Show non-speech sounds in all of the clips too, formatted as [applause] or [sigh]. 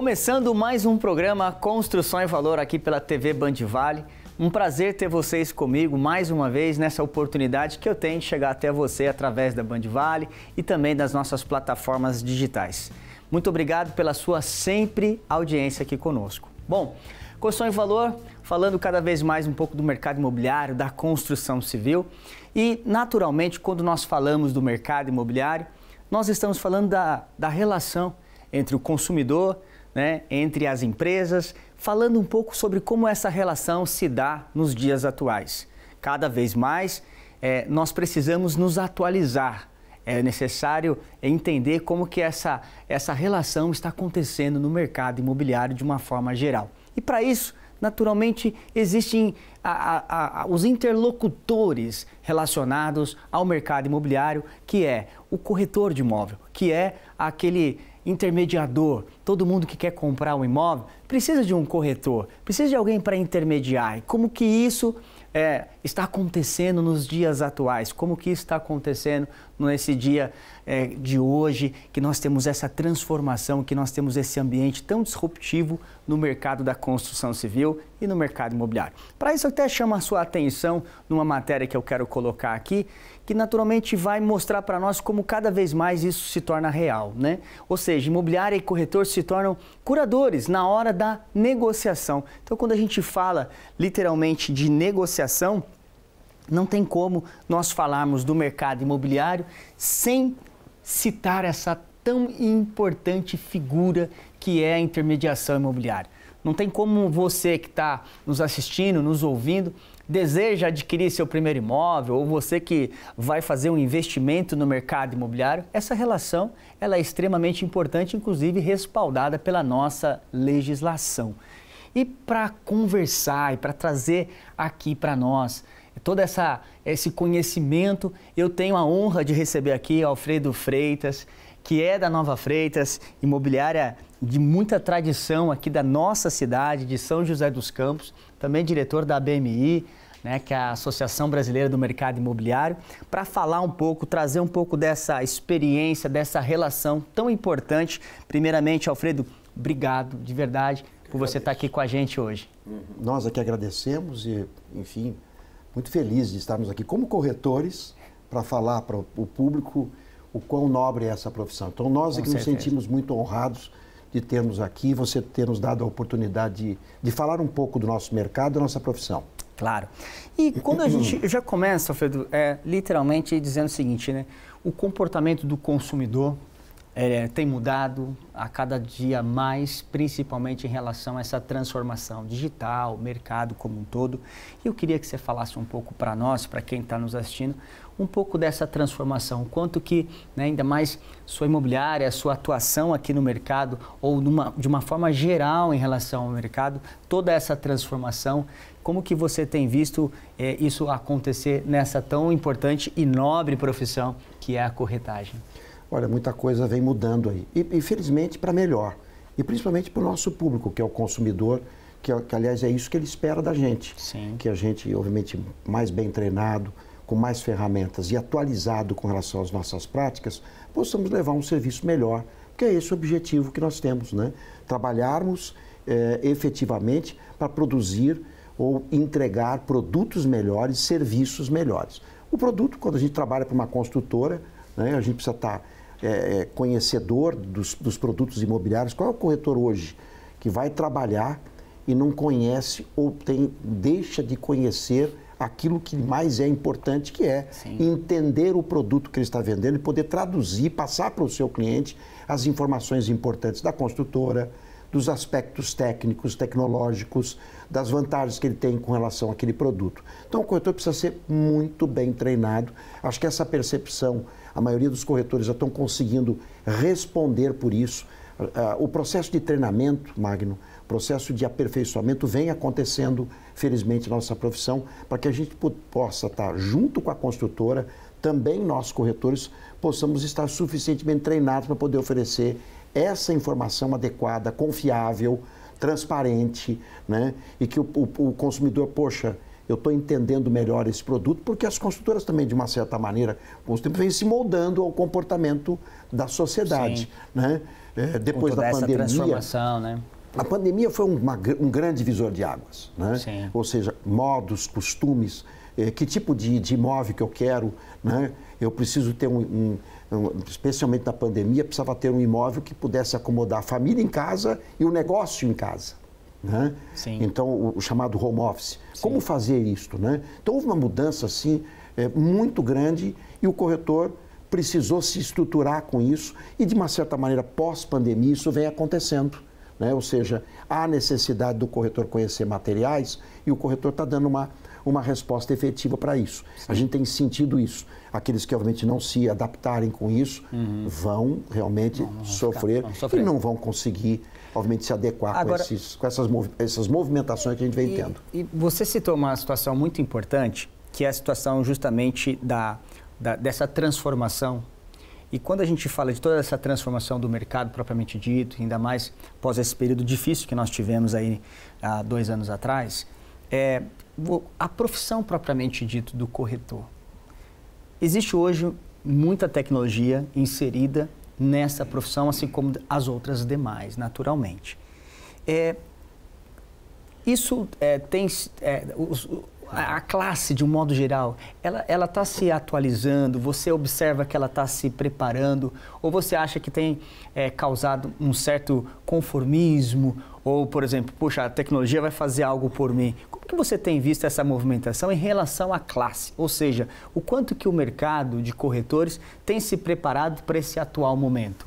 Começando mais um programa Construção e Valor aqui pela TV Band Vale. Um prazer ter vocês comigo mais uma vez nessa oportunidade que eu tenho de chegar até você através da Band Vale e também das nossas plataformas digitais. Muito obrigado pela sua sempre audiência aqui conosco. Bom, Construção e Valor, falando cada vez mais um pouco do mercado imobiliário, da construção civil e, naturalmente, quando nós falamos do mercado imobiliário, nós estamos falando da, da relação entre o consumidor, né, entre as empresas, falando um pouco sobre como essa relação se dá nos dias atuais. Cada vez mais é, nós precisamos nos atualizar. É necessário entender como que essa, essa relação está acontecendo no mercado imobiliário de uma forma geral. E para isso, naturalmente, existem a, a, a, os interlocutores relacionados ao mercado imobiliário, que é o corretor de imóvel, que é aquele intermediador. Todo mundo que quer comprar um imóvel precisa de um corretor, precisa de alguém para intermediar. E como que isso é, está acontecendo nos dias atuais? Como que isso está acontecendo nesse dia é, de hoje, que nós temos essa transformação, que nós temos esse ambiente tão disruptivo no mercado da construção civil e no mercado imobiliário. Para isso, eu até chamo a sua atenção numa matéria que eu quero colocar aqui, que naturalmente vai mostrar para nós como cada vez mais isso se torna real, né? Ou seja, imobiliária e corretor se tornam curadores na hora da negociação. Então, quando a gente fala literalmente de negociação, não tem como nós falarmos do mercado imobiliário sem citar essa tão importante figura que é a intermediação imobiliária. Não tem como você que está nos assistindo, nos ouvindo, deseja adquirir seu primeiro imóvel ou você que vai fazer um investimento no mercado imobiliário, essa relação ela é extremamente importante, inclusive respaldada pela nossa legislação. E para conversar e para trazer aqui para nós todo essa, esse conhecimento. Eu tenho a honra de receber aqui Alfredo Freitas, que é da Nova Freitas, imobiliária de muita tradição aqui da nossa cidade, de São José dos Campos, também diretor da BMI, né, que é a Associação Brasileira do Mercado Imobiliário, para falar um pouco, trazer um pouco dessa experiência, dessa relação tão importante. Primeiramente, Alfredo, obrigado de verdade por você estar aqui com a gente hoje. Nós aqui agradecemos e, enfim, muito feliz de estarmos aqui como corretores para falar para o público o quão nobre é essa profissão. Então, nós aqui nos sentimos muito honrados de termos aqui, você ter nos dado a oportunidade de, de falar um pouco do nosso mercado, da nossa profissão. Claro. E quando a [clears throat] gente já começa, Alfredo, é, literalmente dizendo o seguinte, né? O comportamento do consumidor é, tem mudado a cada dia mais, principalmente em relação a essa transformação digital, mercado como um todo. E eu queria que você falasse um pouco para nós, para quem está nos assistindo, um pouco dessa transformação, quanto que, né, ainda mais sua imobiliária, sua atuação aqui no mercado, ou numa, de uma forma geral em relação ao mercado, toda essa transformação, como que você tem visto é, isso acontecer nessa tão importante e nobre profissão que é a corretagem? Olha, muita coisa vem mudando aí. E, infelizmente, para melhor. E principalmente para o nosso público, que é o consumidor, que, que, aliás é isso que ele espera da gente. Sim. Que a gente, obviamente, mais bem treinado, com mais ferramentas e atualizado com relação às nossas práticas, possamos levar um serviço melhor, que é esse o objetivo que nós temos, né? Trabalharmos é, efetivamente para produzir ou entregar produtos melhores, serviços melhores. O produto, quando a gente trabalha para uma construtora, né, a gente precisa estar tá é, é, conhecedor dos, dos produtos imobiliários. Qual é o corretor hoje que vai trabalhar e não conhece ou tem, deixa de conhecer aquilo que mais é importante, que é Sim. entender o produto que ele está vendendo e poder traduzir, passar para o seu cliente as informações importantes da construtora, dos aspectos técnicos, tecnológicos, das vantagens que ele tem com relação àquele produto. Então, o corretor precisa ser muito bem treinado. Acho que essa percepção a maioria dos corretores já estão conseguindo responder por isso. Ah, o processo de treinamento, Magno, processo de aperfeiçoamento vem acontecendo, felizmente, na nossa profissão, para que a gente possa estar junto com a construtora, também nós corretores possamos estar suficientemente treinados para poder oferecer essa informação adequada, confiável, transparente, né? E que o, o, o consumidor, poxa, eu estou entendendo melhor esse produto, porque as construtoras também, de uma certa maneira, com os tempos, vêm se moldando ao comportamento da sociedade. Né? É, depois da pandemia. transformação, né? A pandemia foi uma, um grande divisor de águas, né? Sim. Ou seja, modos, costumes, eh, que tipo de, de, imóvel que eu quero, né? Eu preciso ter um, um, um, especialmente na pandemia, precisava ter um imóvel que pudesse acomodar a família em casa e o negócio em casa. Né? Então, o, o, chamado home office. Sim. Como fazer isso? Né? Então, houve uma mudança assim, é, muito grande e o corretor precisou se estruturar com isso e, de uma certa maneira, pós-pandemia, isso vem acontecendo. Né? Ou seja, há necessidade do corretor conhecer materiais e o corretor está dando uma, uma resposta efetiva para isso. Sim. A gente tem sentido isso. Aqueles que, obviamente, não se adaptarem com isso uhum. vão realmente não, sofrer, sofrer, e não vão conseguir obviamente, se adequar Agora, com, esses, com essas, essas movimentações que a gente vem e, tendo. E você citou uma situação muito importante, que é a situação justamente da, da, dessa transformação. E quando a gente fala de toda essa transformação do mercado propriamente dito, ainda mais após esse período difícil que nós tivemos aí há dois anos atrás, é, a profissão propriamente dito do corretor. Existe hoje muita tecnologia inserida nessa profissão, assim como as outras demais, naturalmente. É, isso é, tem é, os, a classe de um modo geral, ela está se atualizando? Você observa que ela está se preparando? Ou você acha que tem é, causado um certo conformismo? Ou, por exemplo, puxa, a tecnologia vai fazer algo por mim? Que você tem visto essa movimentação em relação à classe? Ou seja, o quanto que o mercado de corretores tem se preparado para esse atual momento?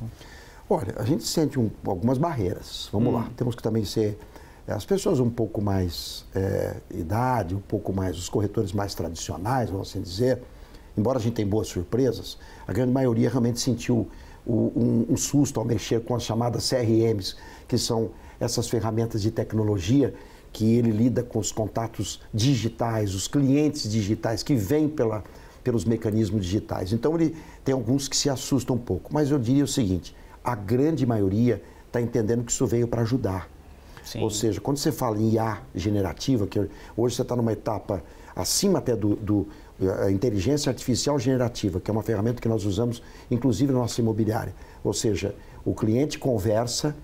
Olha, a gente sente um, algumas barreiras. Vamos hum. lá, temos que também ser as pessoas um pouco mais é, idade, um pouco mais, os corretores mais tradicionais, vamos assim dizer, embora a gente tenha boas surpresas, a grande maioria realmente sentiu o, um, um, susto ao mexer com as chamadas CRMs, que são essas ferramentas de tecnologia que ele lida com os contatos digitais, os clientes digitais que vêm pela, pelos mecanismos digitais. Então ele tem alguns que se assustam um pouco, mas eu diria o seguinte: a grande maioria está entendendo que isso veio para ajudar Sim. Ou seja, quando você fala em IA generativa, que hoje você está numa etapa acima até do, do a inteligência artificial generativa, que é uma ferramenta que nós usamos, inclusive na nossa imobiliária. Ou seja, o cliente conversa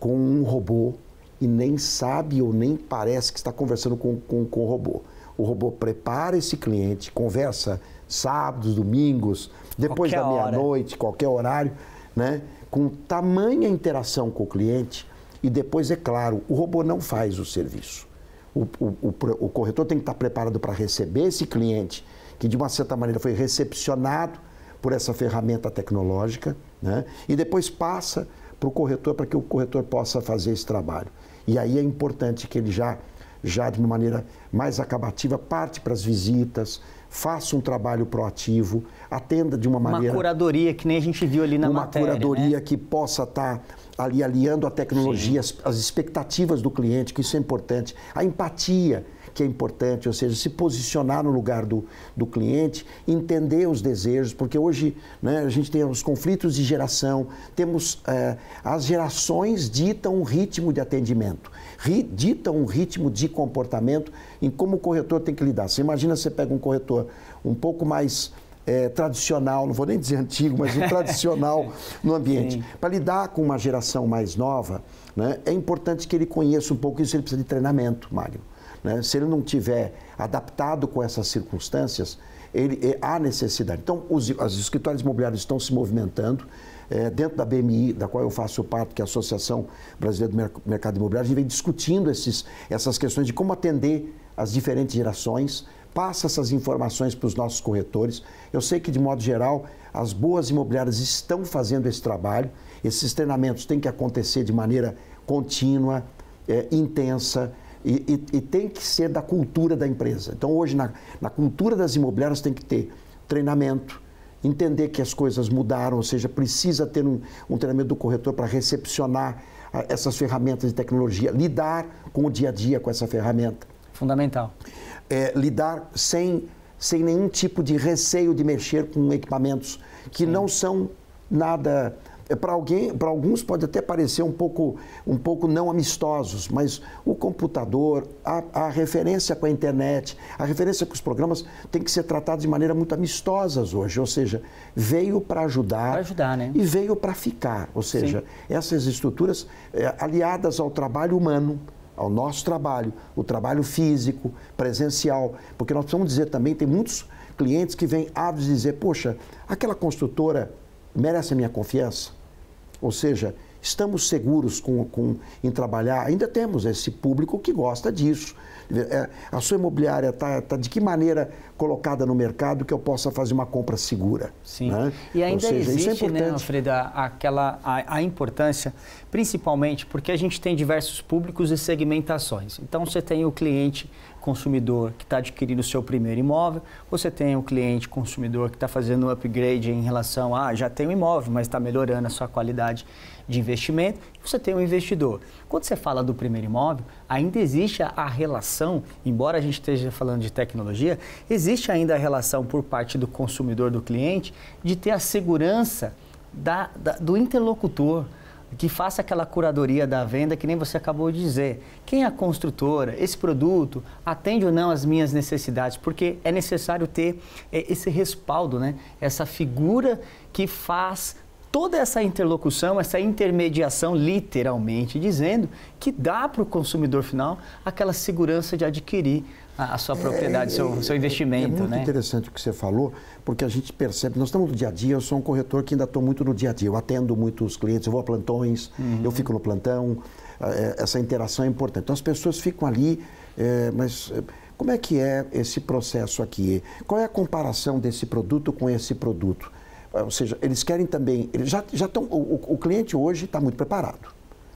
com um robô e nem sabe ou nem parece que está conversando com, com, com o robô. O robô prepara esse cliente, conversa sábados, domingos, depois qualquer da meia-noite, qualquer horário, né? com tamanha interação com o cliente e depois, é claro, o robô não faz o serviço. O, o, o, o corretor tem que estar preparado para receber esse cliente que, de uma certa maneira, foi recepcionado por essa ferramenta tecnológica, né? e depois passa para o corretor para que o corretor possa fazer esse trabalho. E aí é importante que ele já, já de uma maneira mais acabativa, parte para as visitas, faça um trabalho proativo, atenda de uma maneira... Uma curadoria que nem a gente viu ali na uma matéria. Uma curadoria né? que possa estar ali aliando a tecnologia, as, as, expectativas do cliente, que isso é importante. A empatia, que é importante, ou seja, se posicionar no lugar do, do cliente, entender os desejos, porque hoje né, a gente tem os conflitos de geração, temos é, as gerações ditam um ritmo de atendimento, ri, ditam um ritmo de comportamento em como o corretor tem que lidar. Você imagina você pega um corretor um pouco mais é, tradicional, não vou nem dizer [laughs] antigo, mas um tradicional no ambiente. Para lidar com uma geração mais nova, né, é importante que ele conheça um pouco isso, ele precisa de treinamento, Magno. Né? Se ele não tiver adaptado com essas circunstâncias, ele, é, há necessidade. Então, os, os escritórios imobiliários estão se movimentando. É, dentro da BMI, da qual eu faço parte, que é a Associação Brasileira do Mercado Imobiliário, a gente vem discutindo esses, essas questões de como atender as diferentes gerações, passa essas informações para os nossos corretores. Eu sei que, de modo geral, as boas imobiliárias estão fazendo esse trabalho. Esses treinamentos têm que acontecer de maneira contínua, é, intensa. E, e, e, tem que ser da cultura da empresa. Então, hoje, na, na cultura das imobiliárias, tem que ter treinamento, entender que as coisas mudaram, ou seja, precisa ter um, um treinamento do corretor para recepcionar a, essas ferramentas de tecnologia, lidar com o dia a dia com essa ferramenta. Fundamental é, lidar sem, sem nenhum tipo de receio de mexer com equipamentos que Sim. não são nada para alguém, para alguns pode até parecer um pouco, um pouco não amistosos, mas o computador, a, a, referência com a internet, a referência com os programas tem que ser tratado de maneira muito amistosas hoje, ou seja, veio para ajudar, pra ajudar né? e veio para ficar, ou seja, Sim. essas estruturas é, aliadas ao trabalho humano, ao nosso trabalho, o trabalho físico, presencial, porque nós precisamos dizer também, tem muitos clientes que vêm ávidos dizer, poxa, aquela construtora merece a minha confiança? Ou seja, estamos seguros com, com, em trabalhar, ainda temos esse público que gosta disso. É, a sua imobiliária está tá de que maneira colocada no mercado que eu possa fazer uma compra segura? Sim. Né? E ainda seja, existe, é né, Alfreda, aquela, a, a, importância, principalmente porque a gente tem diversos públicos e segmentações. Então, você tem o cliente consumidor que está adquirindo o seu primeiro imóvel, você tem o cliente consumidor que está fazendo um upgrade em relação a, ah, já tem um imóvel, mas está melhorando a sua qualidade de investimento, você tem o um investidor. Quando você fala do primeiro imóvel, ainda existe a relação, embora a gente esteja falando de tecnologia, existe ainda a relação por parte do consumidor, do cliente, de ter a segurança da, da, do interlocutor, que faça aquela curadoria da venda que nem você acabou de dizer. Quem é a construtora? Esse produto atende ou não às minhas necessidades? Porque é necessário ter é, esse respaldo, né? essa figura que faz toda essa interlocução, essa intermediação, literalmente dizendo, que dá para o consumidor final aquela segurança de adquirir a, a sua propriedade, é, seu, seu investimento. É muito né? interessante o que você falou, porque a gente percebe, nós estamos no dia a dia, eu sou um corretor que ainda estou muito no dia a dia, eu atendo muitos clientes, eu vou a plantões, uhum. eu fico no plantão, é, essa interação é importante. Então as pessoas ficam ali, é, mas é, como é que é esse processo aqui? Qual é a comparação desse produto com esse produto? Ou seja, eles querem também, eles já, já estão, o, o cliente hoje está muito preparado.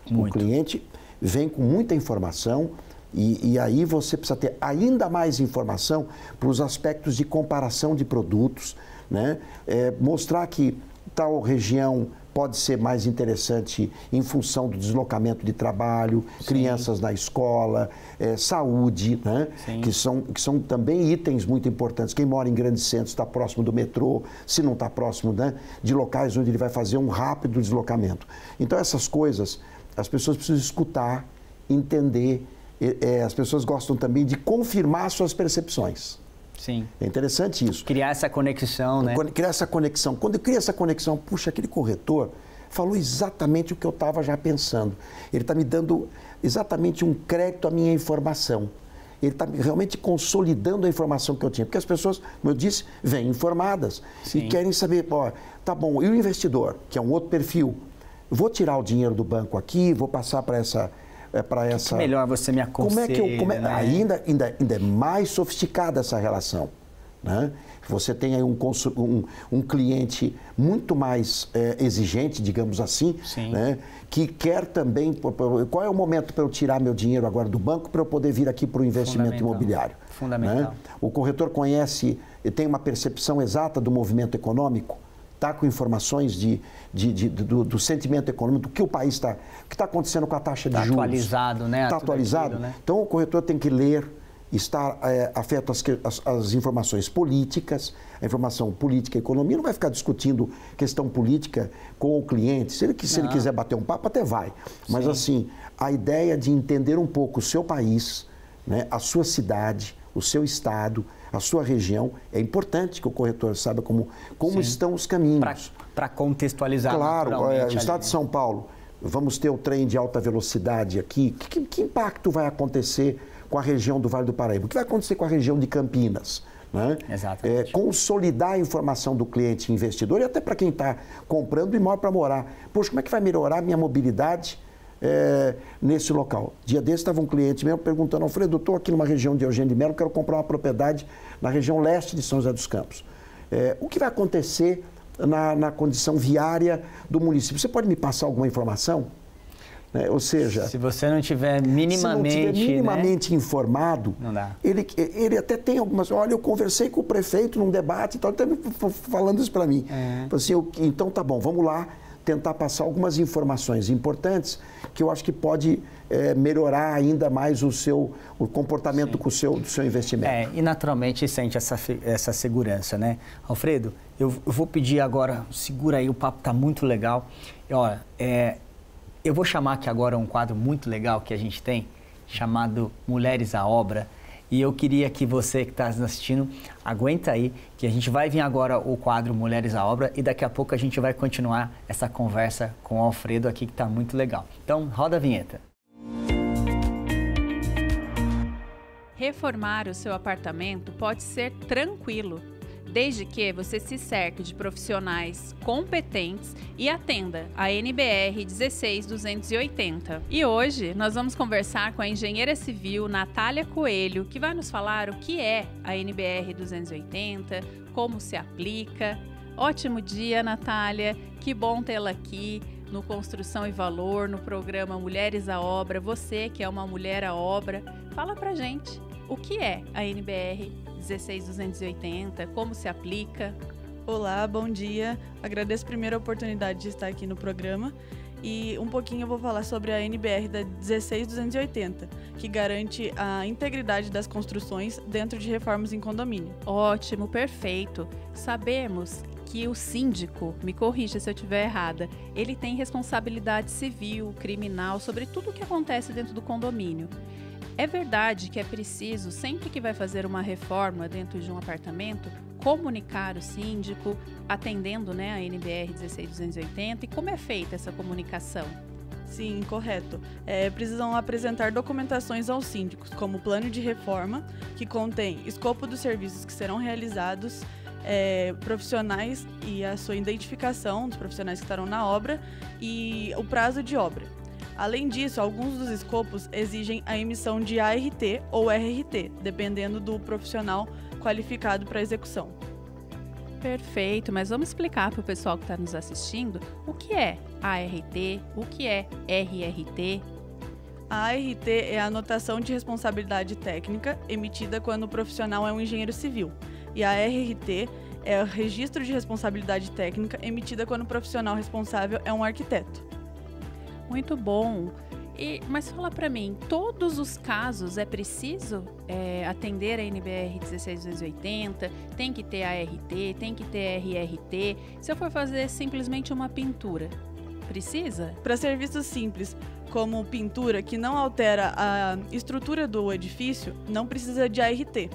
Muito. O cliente vem com muita informação, e, e, aí você precisa ter ainda mais informação para os aspectos de comparação de produtos, né? É, mostrar que tal região pode ser mais interessante em função do deslocamento de trabalho, Sim. crianças na escola, é, saúde, né? que, são, que são também itens muito importantes. Quem mora em grandes centros está próximo do metrô, se não está próximo né, de locais onde ele vai fazer um rápido deslocamento. Então, essas coisas as pessoas precisam escutar, entender é, as pessoas gostam também de confirmar suas percepções. Sim. É interessante isso. Criar essa conexão, né? Criar essa conexão. Quando eu crio essa conexão, puxa, aquele corretor falou exatamente o que eu estava já pensando. Ele está me dando exatamente um crédito à minha informação. Ele está realmente consolidando a informação que eu tinha. Porque as pessoas, como eu disse, vêm informadas Sim. e querem saber, ó, tá bom, e o investidor, que é um outro perfil, vou tirar o dinheiro do banco aqui, vou passar para essa é, para essa. Que melhor você me aconselha. Como é que eu, como é, né? ainda, ainda, ainda é mais sofisticada essa relação. Né? Você tem aí um, um, um cliente muito mais é, exigente, digamos assim, né? que quer também. Qual é o momento para eu tirar meu dinheiro agora do banco para eu poder vir aqui para o investimento imobiliário? Fundamental. Né? O corretor conhece, tem uma percepção exata do movimento econômico está com informações de, de, de do, do, sentimento econômico, do que o país está, o que está acontecendo com a taxa de tá juros. atualizado, né? Está atualizado. Aquilo, né? Então o corretor tem que ler, estar é, afeto às, às, às, informações políticas, a informação política e economia, não vai ficar discutindo questão política com o cliente. Se ele, se ele quiser bater um papo, até vai. Mas Sim. assim, a ideia de entender um pouco o seu país, né, a sua cidade, o seu estado, a sua região. É importante que o corretor saiba como, como estão os caminhos. Para contextualizar. Claro, é, o estado de São Paulo, vamos ter o trem de alta velocidade aqui. Que, que, impacto vai acontecer com a região do Vale do Paraíba? O que vai acontecer com a região de Campinas? Né? É, consolidar a informação do cliente investidor e até para quem está comprando imóvel para morar. Poxa, como é que vai melhorar a minha mobilidade? É, nesse local. Dia desse estava um cliente meu perguntando, Alfredo, estou aqui numa região de Eugênio de Melo, quero comprar uma propriedade na região leste de São José dos Campos. É, o que vai acontecer na, na condição viária do município? Você pode me passar alguma informação? Né? Ou seja, se você não tiver minimamente, não tiver minimamente né? informado, ele, ele até tem algumas. Olha, eu conversei com o prefeito num debate e tal, ele está falando isso para mim. É. Assim, eu, então tá bom, vamos lá tentar passar algumas informações importantes que eu acho que pode é, melhorar ainda mais o seu o comportamento com o seu, do seu investimento. É, e naturalmente sente essa, essa segurança, né? Alfredo, eu, eu vou pedir agora, segura aí, o papo está muito legal. E, olha, é, eu vou chamar aqui agora um quadro muito legal que a gente tem, chamado Mulheres à Obra. E eu queria que você que está assistindo, aguenta aí, que a gente vai vir agora o quadro Mulheres à Obra e daqui a pouco a gente vai continuar essa conversa com o Alfredo aqui que está muito legal. Então, roda a vinheta. Reformar o seu apartamento pode ser tranquilo, desde que você se cerque de profissionais competentes e atenda a NBR 16280. E hoje nós vamos conversar com a engenheira civil Natália Coelho, que vai nos falar o que é a NBR 280, como se aplica. Ótimo dia, Natália. Que bom tê-la aqui no Construção e Valor, no programa Mulheres à Obra. Você que é uma mulher à obra, fala pra gente o que é a NBR 16280, como se aplica. Olá, bom dia. Agradeço primeiro a oportunidade de estar aqui no programa e um pouquinho eu vou falar sobre a NBR da 16280, que garante a integridade das construções dentro de reformas em condomínio. Ótimo, perfeito. Sabemos que o síndico, me corrija se eu estiver errada, ele tem responsabilidade civil, criminal sobre tudo o que acontece dentro do condomínio. É verdade que é preciso, sempre que vai fazer uma reforma dentro de um apartamento, comunicar o síndico, atendendo né, a NBR 16280 e como é feita essa comunicação? Sim, correto. É, precisam apresentar documentações aos síndicos, como plano de reforma, que contém escopo dos serviços que serão realizados, é, profissionais e a sua identificação dos profissionais que estarão na obra e o prazo de obra. Além disso, alguns dos escopos exigem a emissão de ART ou RRT, dependendo do profissional qualificado para a execução. Perfeito, mas vamos explicar para o pessoal que está nos assistindo o que é ART, o que é RRT. A ART é a anotação de responsabilidade técnica emitida quando o profissional é um engenheiro civil, e a RRT é o registro de responsabilidade técnica emitida quando o profissional responsável é um arquiteto. Muito bom. E, mas fala para mim, todos os casos é preciso é, atender a NBR 16280? Tem que ter ART, tem que ter RRT? Se eu for fazer simplesmente uma pintura, precisa? Para serviços simples, como pintura que não altera a estrutura do edifício, não precisa de ART.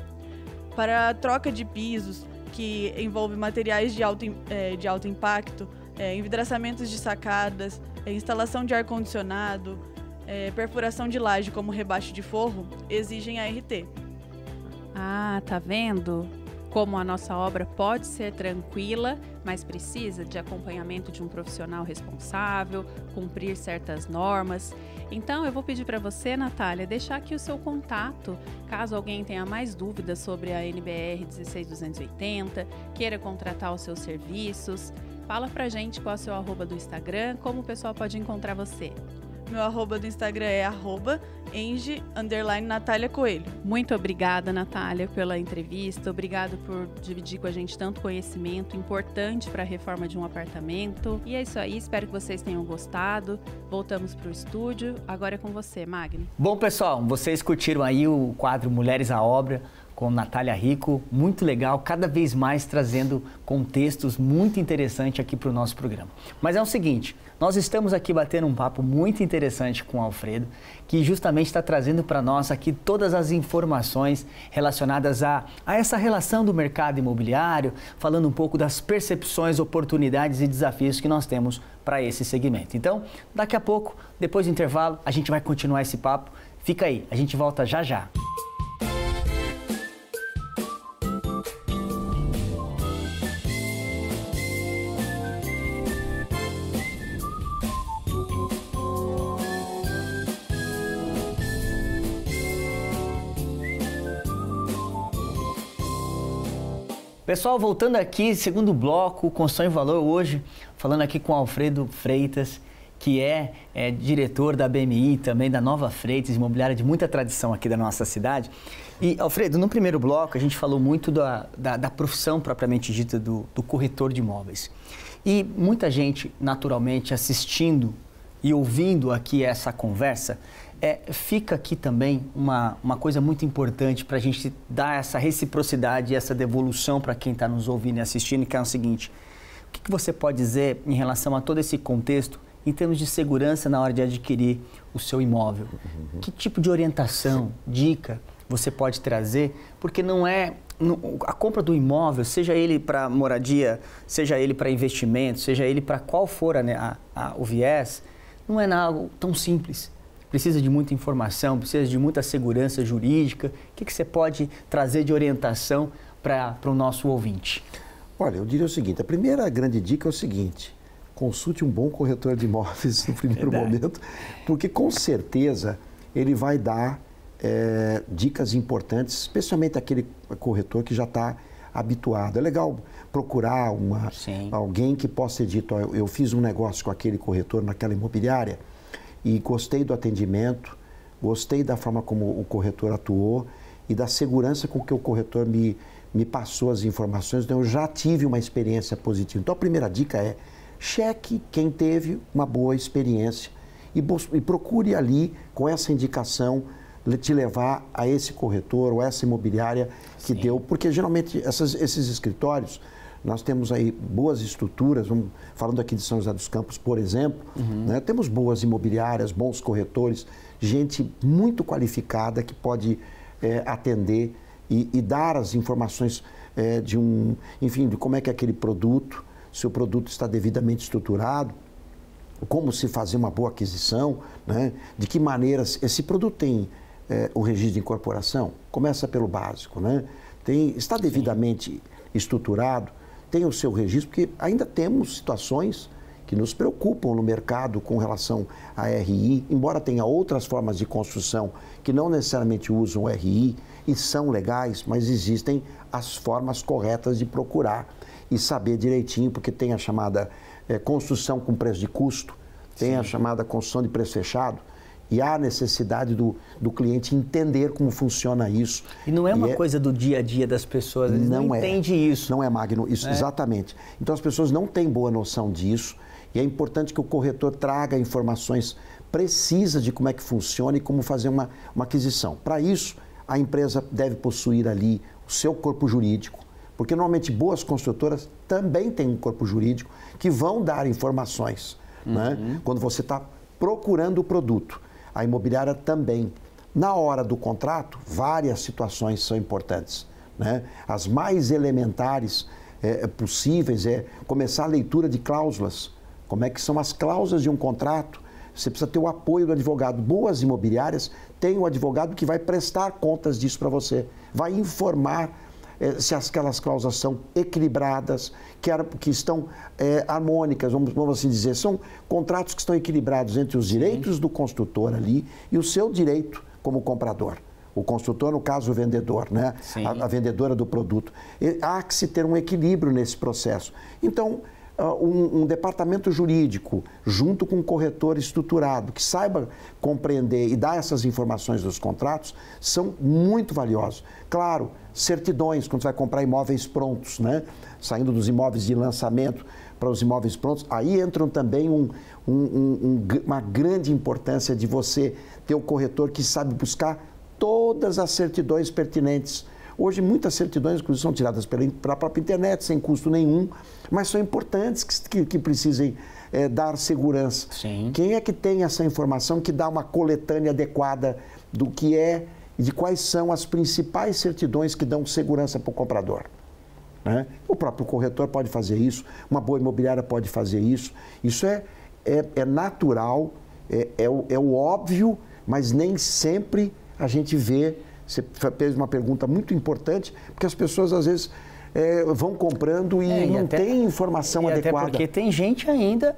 Para troca de pisos, que envolve materiais de alto, é, de alto impacto, é, envidraçamentos de sacadas, é, instalação de ar-condicionado, é, perfuração de laje como rebaixo de forro, exigem ART. Ah, tá vendo? Como a nossa obra pode ser tranquila, mas precisa de acompanhamento de um profissional responsável, cumprir certas normas. Então, eu vou pedir para você, Natália, deixar aqui o seu contato, caso alguém tenha mais dúvidas sobre a NBR 16280, queira contratar os seus serviços. Fala pra gente qual é o seu arroba do Instagram, como o pessoal pode encontrar você. Meu arroba do Instagram é arroba enge, underline Natália Coelho. Muito obrigada, Natália, pela entrevista. Obrigado por dividir com a gente tanto conhecimento importante para a reforma de um apartamento. E é isso aí, espero que vocês tenham gostado. Voltamos para o estúdio. Agora é com você, Magni. Bom, pessoal, vocês curtiram aí o quadro Mulheres à Obra com Natália Rico, muito legal, cada vez mais trazendo contextos muito interessantes aqui para o nosso programa. Mas é o seguinte, nós estamos aqui batendo um papo muito interessante com o Alfredo, que justamente está trazendo para nós aqui todas as informações relacionadas a, a essa relação do mercado imobiliário, falando um pouco das percepções, oportunidades e desafios que nós temos para esse segmento. Então, daqui a pouco, depois do intervalo, a gente vai continuar esse papo. Fica aí, a gente volta já já. Pessoal, voltando aqui, segundo bloco, Construção Valor, hoje, falando aqui com Alfredo Freitas, que é, é, diretor da BMI, também da Nova Freitas, imobiliária de muita tradição aqui da nossa cidade. E, Alfredo, no primeiro bloco, a gente falou muito da, da, da profissão propriamente dita do, do corretor de imóveis. E muita gente, naturalmente, assistindo e ouvindo aqui essa conversa, é, fica aqui também uma, uma coisa muito importante para a gente dar essa reciprocidade e essa devolução para quem está nos ouvindo e assistindo, que é o seguinte: o que, que você pode dizer em relação a todo esse contexto em termos de segurança na hora de adquirir o seu imóvel? Uhum. Que tipo de orientação, dica você pode trazer? Porque não é a compra do imóvel, seja ele para moradia, seja ele para investimento, seja ele para qual for a, a, a, o viés, não é algo tão simples precisa de muita informação, precisa de muita segurança jurídica. O que, que você pode trazer de orientação para o nosso ouvinte? Olha, eu diria o seguinte: a primeira grande dica é o seguinte: consulte um bom corretor de imóveis [laughs] no primeiro Verdade. momento, porque com certeza ele vai dar é, dicas importantes, especialmente aquele corretor que já está habituado. É legal procurar uma, alguém que possa ter dito: eu, eu fiz um negócio com aquele corretor naquela imobiliária e gostei do atendimento, gostei da forma como o corretor atuou e da segurança com que o corretor me, me passou as informações. Então, eu já tive uma experiência positiva. Então, a primeira dica é cheque quem teve uma boa experiência e, e procure ali, com essa indicação, te levar a esse corretor ou essa imobiliária que Sim. deu, porque geralmente essas, esses escritórios nós temos aí boas estruturas, vamos, falando aqui de São José dos Campos, por exemplo, uhum. né, temos boas imobiliárias, bons corretores, gente muito qualificada que pode é, atender e, e, dar as informações é, de um, enfim, de como é que é aquele produto, se o produto está devidamente estruturado, como se fazer uma boa aquisição, né, de que maneira esse produto tem é, o registro de incorporação, começa pelo básico, né? Tem, está devidamente Sim. estruturado, tem o seu registro, porque ainda temos situações que nos preocupam no mercado com relação à RI, embora tenha outras formas de construção que não necessariamente usam RI e são legais, mas existem as formas corretas de procurar e saber direitinho, porque tem a chamada é, construção com preço de custo, tem Sim. a chamada construção de preço fechado, e há necessidade do, do cliente entender como funciona isso. E não é uma é... coisa do dia a dia das pessoas, eles não, não é. entendem isso. Não é, Magno, isso, é. exatamente. Então as pessoas não têm boa noção disso e é importante que o corretor traga informações precisas de como é que funciona e como fazer uma, uma aquisição. Para isso, a empresa deve possuir ali o seu corpo jurídico, porque normalmente boas construtoras também têm um corpo jurídico que vão dar informações. Né? Uhum. Né? Quando você está procurando o produto a imobiliária também. Na hora do contrato, várias situações são importantes. Né? As mais elementares é, é, possíveis é começar a leitura de cláusulas. Como é que são as cláusulas de um contrato? Você precisa ter o apoio do advogado. Boas imobiliárias têm o advogado que vai prestar contas disso para você, vai informar se aquelas cláusulas são equilibradas, que, que estão é, harmônicas, vamos, vamos assim dizer. São contratos que estão equilibrados entre os direitos do construtor ali e o seu direito como comprador. O construtor, no caso, o vendedor, né? A, a, vendedora do produto. E, há que se ter um equilíbrio nesse processo. Então, um, um, departamento jurídico, junto com um corretor estruturado, que saiba compreender e dar essas informações dos contratos, são muito valiosos. Claro, certidões, quando você vai comprar imóveis prontos, né? saindo dos imóveis de lançamento para os imóveis prontos, aí entram também um, um, uma grande importância de você ter o corretor que sabe buscar todas as certidões pertinentes. Hoje, muitas certidões, inclusive, são tiradas pela, própria internet, sem custo nenhum, mas são importantes que, que, que precisem é, dar segurança. Sim. Quem é que tem essa informação que dá uma coletânea adequada do que é e de quais são as principais certidões que dão segurança para o comprador. Né? O próprio corretor pode fazer isso, uma boa imobiliária pode fazer isso. Isso é, é, é natural, é, é, o, é o óbvio, mas nem sempre a gente vê. Você fez uma pergunta muito importante, porque as pessoas às vezes é, vão comprando e, é, e não até, tem informação e adequada. Até porque tem gente ainda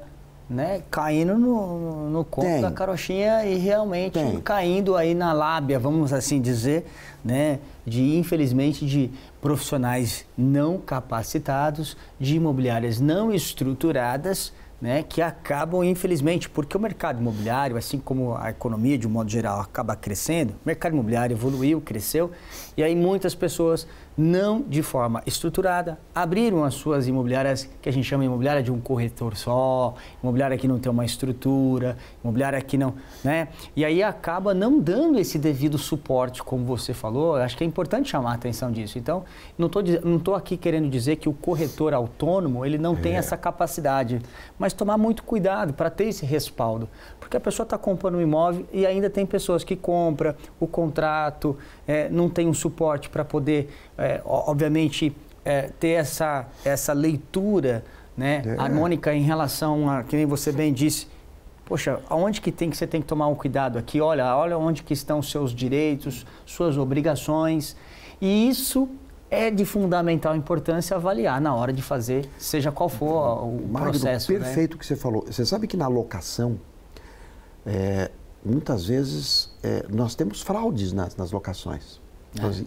né, caindo no, no conto Tem. da carochinha e realmente Tem. caindo aí na lábia, vamos assim dizer, né, de infelizmente de profissionais não capacitados, de imobiliárias não estruturadas, né, que acabam infelizmente, porque o mercado imobiliário, assim como a economia de um modo geral acaba crescendo, o mercado imobiliário evoluiu, cresceu, e aí muitas pessoas não de forma estruturada, abriram as suas imobiliárias, que a gente chama de imobiliária de um corretor só, imobiliária que não tem uma estrutura, imobiliária que não, né? E aí acaba não dando esse devido suporte, como você falou, acho que é importante chamar a atenção disso. Então, não estou não tô aqui querendo dizer que o corretor autônomo, ele não é. tem essa capacidade, mas tomar muito cuidado para ter esse respaldo, porque a pessoa está comprando um imóvel e ainda tem pessoas que compram o contrato, é, não tem um suporte para poder é, obviamente, é, ter essa, essa leitura né, é. harmônica em relação a, que nem você bem disse, poxa, aonde que tem que você tem que tomar um cuidado aqui? Olha, olha onde que estão os seus direitos, suas obrigações. E isso é de fundamental importância avaliar na hora de fazer, seja qual for o Magno, processo. Né? Perfeito o né? que você falou. Você sabe que na locação, é, muitas vezes é, nós temos fraudes nas, nas locações.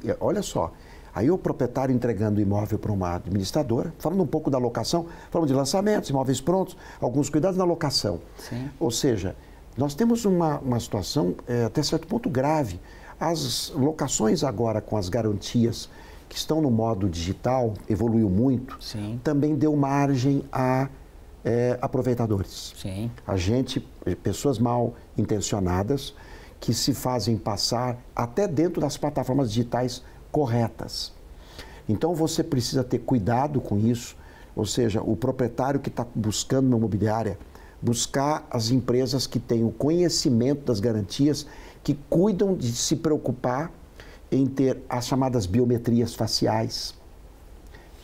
É. olha só, Aí o proprietário entregando o imóvel para uma administradora, falando um pouco da locação, falando de lançamentos, imóveis prontos, alguns cuidados na locação. Sim. Ou seja, nós temos uma, uma situação é, até certo ponto grave. As locações agora com as garantias que estão no modo digital, evoluiu muito, Sim. também deu margem a é, aproveitadores. Sim. A gente, pessoas mal intencionadas, que se fazem passar até dentro das plataformas digitais corretas. Então você precisa ter cuidado com isso, ou seja, o proprietário que está buscando uma imobiliária, buscar as empresas que têm o conhecimento das garantias, que cuidam de se preocupar em ter as chamadas biometrias faciais,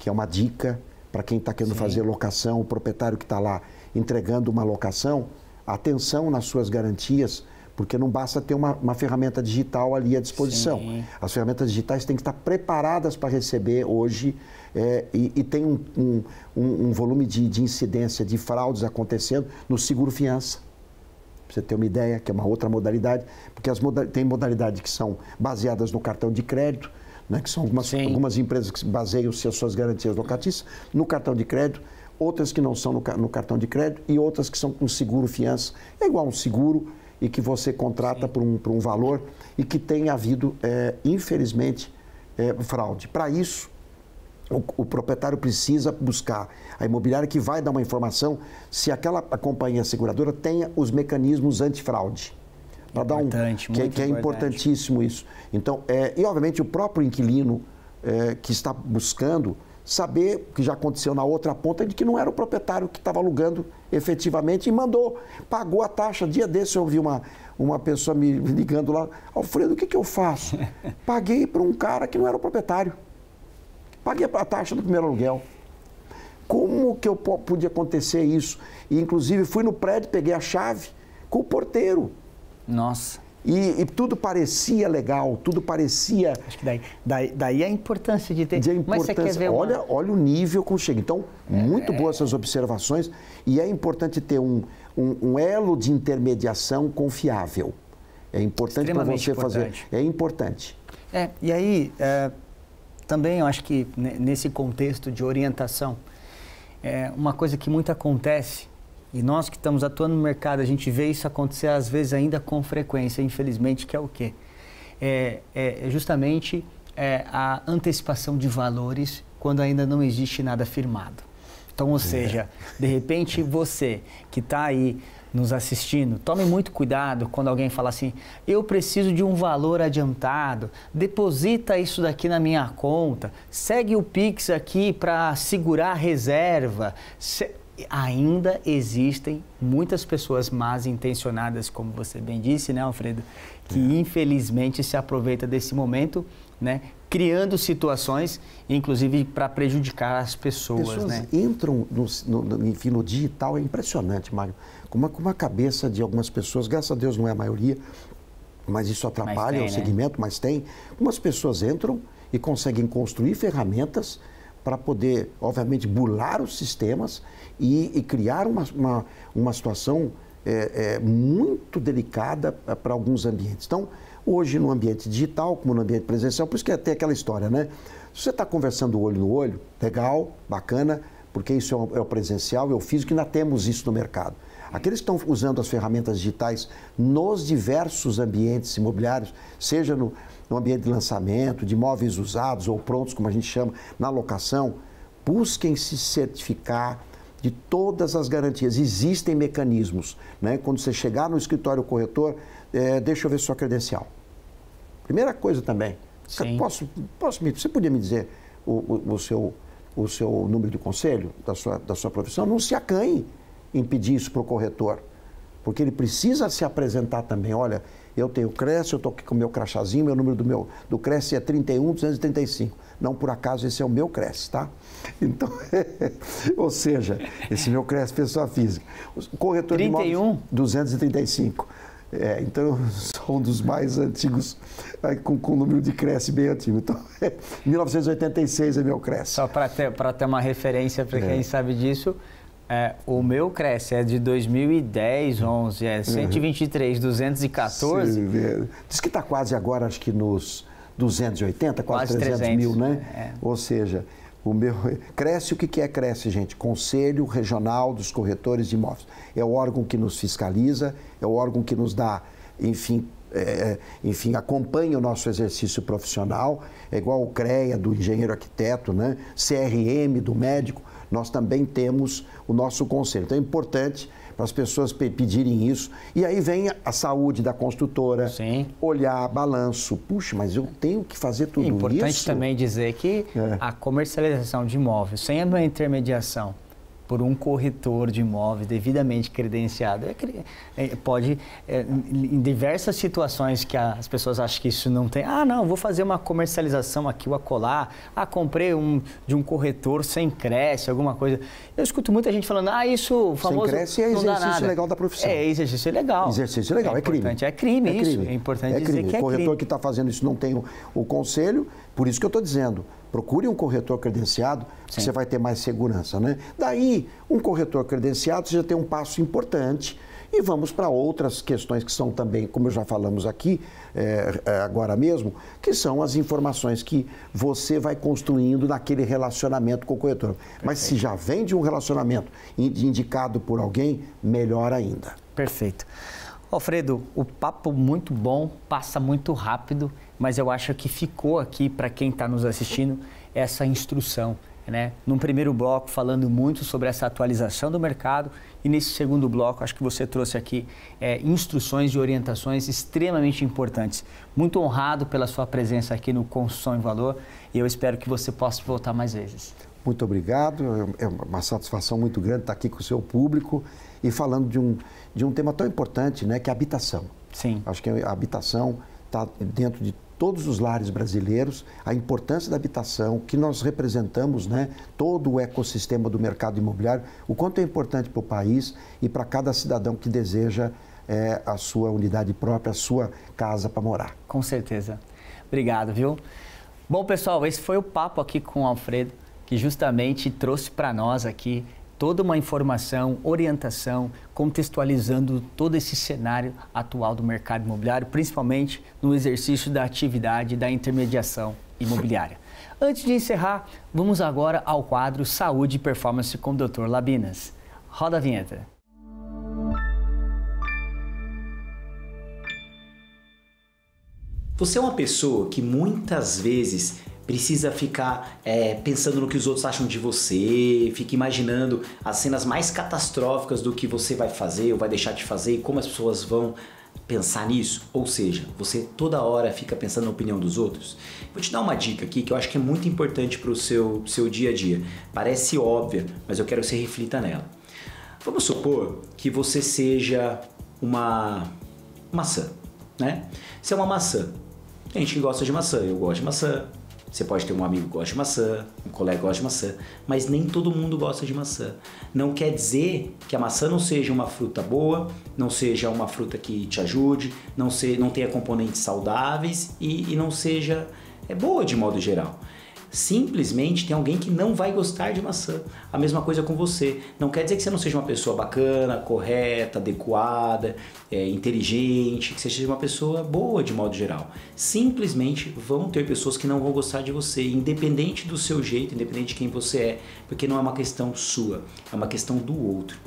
que é uma dica para quem está querendo Sim. fazer locação, o proprietário que está lá entregando uma locação, atenção nas suas garantias, porque não basta ter uma, uma ferramenta digital ali à disposição. Sim. As ferramentas digitais têm que estar preparadas para receber hoje é, e, e, tem um, um, um volume de, de, incidência de fraudes acontecendo no seguro fiança. Para você ter uma ideia, que é uma outra modalidade, porque as moda tem modalidades que são baseadas no cartão de crédito, né, que são algumas, algumas empresas que baseiam as suas garantias locatícias no cartão de crédito, outras que não são no, no cartão de crédito e outras que são com seguro fiança. É igual um seguro, e que você contrata por um, por um valor e que tem havido, é, infelizmente, é, fraude. Para isso, o, o, proprietário precisa buscar a imobiliária que vai dar uma informação se aquela companhia seguradora tenha os mecanismos antifraude. Para dar um que, que é importantíssimo isso. Então, é, e obviamente o próprio inquilino é, que está buscando saber o que já aconteceu na outra ponta de que não era o proprietário que estava alugando efetivamente e mandou, pagou a taxa. Dia desse eu ouvi uma, uma pessoa me ligando lá, Alfredo, o que, que eu faço? [laughs] Paguei para um cara que não era o proprietário. Paguei a taxa do primeiro aluguel. Como que eu podia acontecer isso? E, inclusive, fui no prédio, peguei a chave com o porteiro. Nossa. E, e, tudo parecia legal, tudo parecia. Acho que daí, daí, daí a importância de ter. De importância. Uma... olha, olha o nível como chega. Então, é... muito boas essas observações. E é importante ter um, um, um elo de intermediação confiável. É importante para você importante. fazer. É importante. É, e aí, é, também eu acho que nesse contexto de orientação, é, uma coisa que muito acontece e nós que estamos atuando no mercado, a gente vê isso acontecer às vezes ainda com frequência, infelizmente, que é o quê? É, é justamente é, a antecipação de valores quando ainda não existe nada firmado. Então, ou é. seja, de repente você que está aí nos assistindo, tome muito cuidado quando alguém fala assim: eu preciso de um valor adiantado, deposita isso daqui na minha conta, segue o Pix aqui para segurar a reserva. Se ainda existem muitas pessoas más intencionadas, como você bem disse, né, Alfredo, que é. infelizmente se aproveita desse momento, né, criando situações, inclusive para prejudicar as pessoas, pessoas né? entram no, no, enfim, no digital, é impressionante, Mário, com uma, com uma cabeça de algumas pessoas, graças a Deus não é a maioria, mas isso atrapalha mas tem, o né? segmento, mas tem. Algumas pessoas entram e conseguem construir ferramentas para poder, obviamente, bular os sistemas e, e criar uma, uma, uma situação é, é, muito delicada para alguns ambientes. Então, hoje no ambiente digital, como no ambiente presencial, por isso que é até aquela história, né? Se você está conversando olho no olho, legal, bacana, porque isso é o, é presencial, é o físico, ainda temos isso no mercado. Aqueles que estão usando as ferramentas digitais nos diversos ambientes imobiliários, seja no, no ambiente de lançamento, de imóveis usados ou prontos, como a gente chama, na locação, busquem se certificar de todas as garantias. Existem mecanismos. Né? Quando você chegar no escritório corretor, é, deixa eu ver sua credencial. Primeira coisa também. Sim. Posso, posso me, você podia me dizer o, o, o, seu, o seu número de conselho da sua, da sua profissão? Não se acanhe em pedir isso para o corretor. Porque ele precisa se apresentar também. Olha, eu tenho Cresce, eu estou aqui com o meu crachazinho, meu número do meu do Cresce é 31235. Não por acaso esse é o meu Cresce, tá? [laughs] Então, [laughs] ou seja, esse meu Cresce pessoa física. Corretor 31? de imóveis 235. É, então, eu sou um dos mais antigos, com, com o número de Cresce bem antigo. Então, [laughs] 1986 é meu Cresce. Só para ter, ter uma referência para quem é. sabe disso, é, o meu Cresce é de 2010, 11, é 123, uhum. 214. Sim, diz que está quase agora, acho que nos 280, quase, quase 300, 300 mil, né? É. Ou seja, o meu [laughs] cresce o que é cresce, gente? Conselho Regional dos Corretores de Imóveis. É o órgão que nos fiscaliza, é o órgão que nos dá, enfim, é, é enfim, acompanha o nosso exercício profissional, é igual o CREA do engenheiro arquiteto, né? CRM do médico nós também temos o nosso conselho. Então é importante para as pessoas pedirem isso. E aí vem a saúde da construtora, Sim. olhar balanço. Puxa, mas eu tenho que fazer tudo isso. É importante também dizer que é. a comercialização de imóveis sem a intermediação por um corretor de imóveis devidamente credenciado. É, é, pode, é, em diversas situações que as pessoas acham que isso não tem, ah, não, vou fazer uma comercialização aqui ou acolá, ah, comprei um de um corretor sem cresce, alguma coisa. Eu escuto muita gente falando, ah, isso famoso. Sem cresce é exercício legal da profissão. É exercício legal. Exercício legal, é, é crime. É crime, é isso. Crime. É importante é dizer que é O corretor crime. que está fazendo isso não tem o, o conselho, por isso que eu estou dizendo procure um corretor credenciado, você vai ter mais segurança. Né? Daí, um corretor credenciado, você já tem um passo importante. E vamos para outras questões que são também, como já falamos aqui é, é, agora mesmo, que são as informações que você vai construindo naquele relacionamento com o corretor. Perfeito. Mas se já vem de um relacionamento indicado por alguém, melhor ainda. Perfeito. Alfredo, o papo muito bom, passa muito rápido mas eu acho que ficou aqui para quem está nos assistindo essa instrução. Né? Num primeiro bloco, falando muito sobre essa atualização do mercado, e nesse segundo bloco, acho que você trouxe aqui é, instruções e orientações extremamente importantes. Muito honrado pela sua presença aqui no Construção em Valor e eu espero que você possa voltar mais vezes. Muito obrigado, é uma satisfação muito grande estar aqui com o seu público e falando de um, de um tema tão importante, né, que é a habitação. Sim. Acho que a habitação está dentro de todos os lares brasileiros, a importância da habitação, que nós representamos, né, todo o ecossistema do mercado imobiliário, o quanto é importante para o país e para cada cidadão que deseja é, a sua unidade própria, a sua casa para morar. Com certeza. Obrigado, viu? Bom, pessoal, esse foi o papo aqui com o Alfredo, que justamente trouxe para nós aqui toda uma informação, orientação, contextualizando todo esse cenário atual do mercado imobiliário, principalmente no exercício da atividade da intermediação imobiliária. Antes de encerrar, vamos agora ao quadro Saúde e Performance com o Dr. Labinas. Roda a vinheta. Você é uma pessoa que muitas vezes precisa ficar é, pensando no que os outros acham de você, fica imaginando as cenas mais catastróficas do que você vai fazer ou vai deixar de fazer e como as pessoas vão pensar nisso. Ou seja, você toda hora fica pensando na opinião dos outros. Vou te dar uma dica aqui que eu acho que é muito importante para o seu, seu dia a dia. Parece óbvia, mas eu quero que você reflita nela. Vamos supor que você seja uma maçã, né? Você é uma maçã. Tem gente que gosta de maçã, eu gosto de maçã, você pode ter um amigo que gosta de maçã, um colega que gosta de maçã, mas nem todo mundo gosta de maçã. Não quer dizer que a maçã não seja uma fruta boa, não seja uma fruta que te ajude, não, se, não tenha componentes saudáveis e, e não seja é boa de modo geral. simplesmente tem alguém que não vai gostar de maçã. A mesma coisa com você. Não quer dizer que você não seja uma pessoa bacana, correta, adequada, é, inteligente, que você seja uma pessoa boa de modo geral. Simplesmente vão ter pessoas que não vão gostar de você, independente do seu jeito, independente de quem você é, porque não é uma questão sua, é uma questão do outro.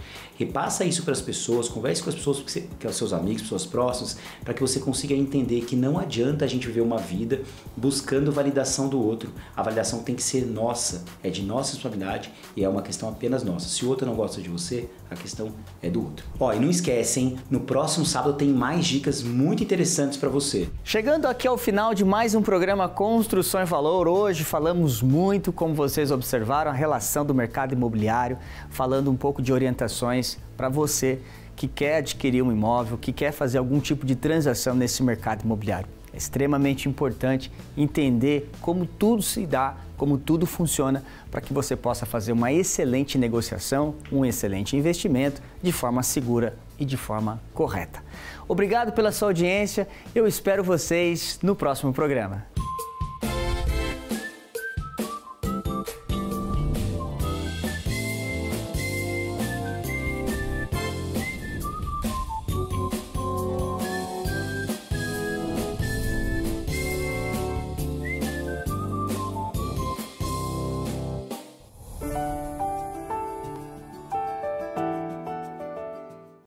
Repassa isso para as pessoas, converse com as pessoas, que seus amigos, pessoas próximas, para que você consiga entender que não adianta a gente viver uma vida buscando validação do outro. A validação tem que ser nossa, é de nossa responsabilidade e é uma questão apenas nossa. Se o outro não gosta de você, a questão é do outro. Ó, e não esquecem, no próximo sábado tem mais dicas muito interessantes para você. Chegando aqui ao final de mais um programa Construção e Valor, hoje falamos muito, como vocês observaram, a relação do mercado imobiliário, falando um pouco de orientações para você que quer adquirir um imóvel, que quer fazer algum tipo de transação nesse mercado imobiliário. É extremamente importante entender como tudo se dá, como tudo funciona, para que você possa fazer uma excelente negociação, um excelente investimento de forma segura e de forma correta. Obrigado pela sua audiência. Eu espero vocês no próximo programa.